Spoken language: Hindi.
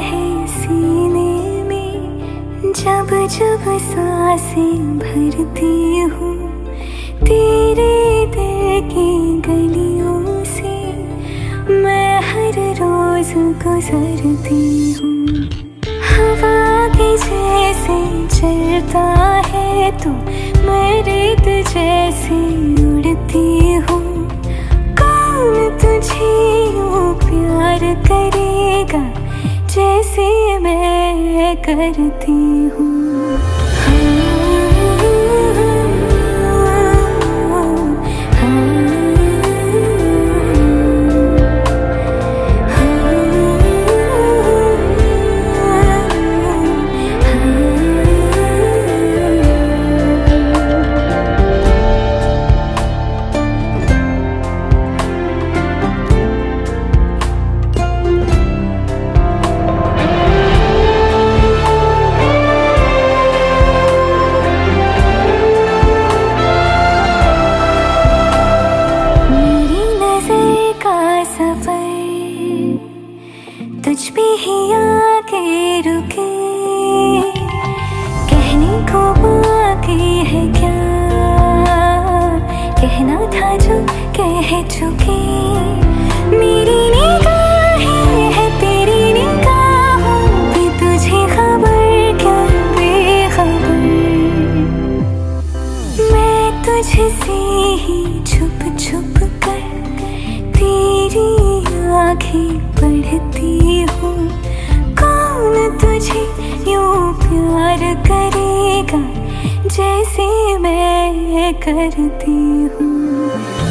है सीने में। जब जब साँसें भरती हूँ, तेरे दिल गलियों से मैं हर रोज गुजरती हूँ। हवा के जैसे चलता है तू मेरे जैसे करती हूँ। तुझ पे ही आके रुके। कहने को बाकी है क्या? कहना था जो कह चुके। मेरी निगाहें है, तेरी निगाहों पे तुझे खबर क्या बेखबर? मैं तुझसे ही छुप छुप कर तेरी आँखें पढ़ती करेगा जैसे मैं करती हूँ।